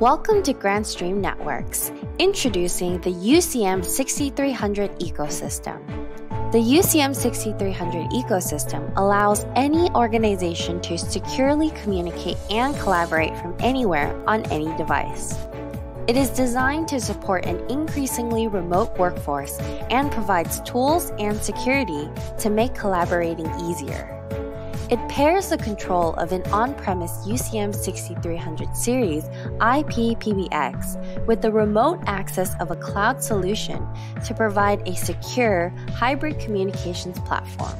Welcome to Grandstream Networks, introducing the UCM 6300 ecosystem. The UCM 6300 ecosystem allows any organization to securely communicate and collaborate from anywhere on any device. It is designed to support an increasingly remote workforce and provides tools and security to make collaborating easier. It pairs the control of an on premise UCM 6300 series IP PBX with the remote access of a cloud solution to provide a secure hybrid communications platform.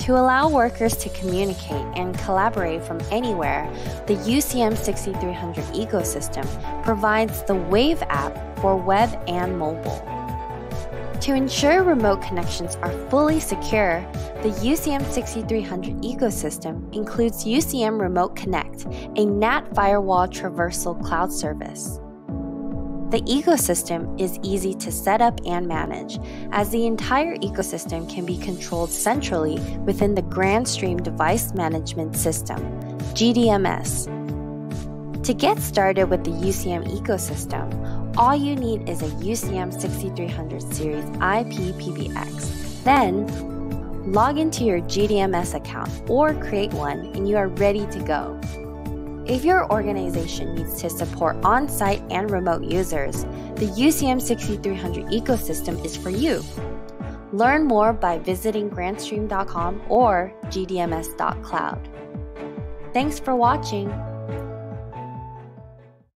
To allow workers to communicate and collaborate from anywhere, the UCM 6300 ecosystem provides the Wave app for web and mobile. To ensure remote connections are fully secure, the UCM 6300 ecosystem includes UCM Remote Connect, a NAT firewall traversal cloud service. The ecosystem is easy to set up and manage, as the entire ecosystem can be controlled centrally within the Grandstream Device Management System, GDMS. To get started with the UCM ecosystem, all you need is a UCM 6300 series IP PBX. Then, log into your GDMS account or create one and you are ready to go. If your organization needs to support on site and remote users, the UCM 6300 ecosystem is for you. Learn more by visiting grandstream.com or gdms.cloud. Thanks for watching.